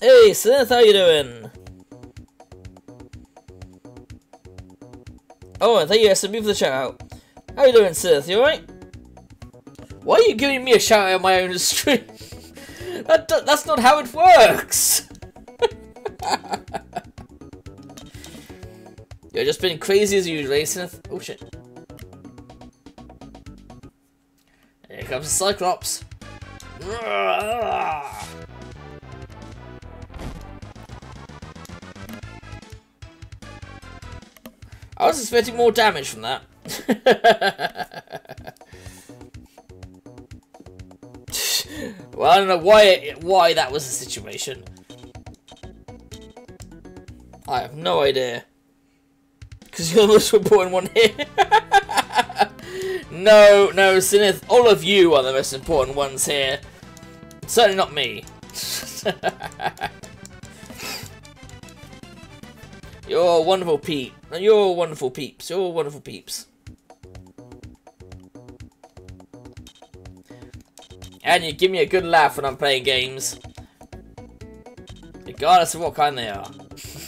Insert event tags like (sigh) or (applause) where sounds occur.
Hey, Seth, how you doing? Oh, and thank you, SMB, for the shout out. How you doing, Seth? You alright? Why are you giving me a shout out on my own (laughs) stream? that, that's not how it works! (laughs) You're just being crazy as usual, eh, Seth. Oh shit. Here comes the Cyclops. I was expecting more damage from that. (laughs) well, I don't know why why that was the situation. I have no idea. Because you're the most important one here. (laughs) no, no, Sinith, all of you are the most important ones here. Certainly not me. (laughs) You're a wonderful peep. You're wonderful peeps. You're wonderful peeps. And you give me a good laugh when I'm playing games. Regardless of what kind they are. (laughs)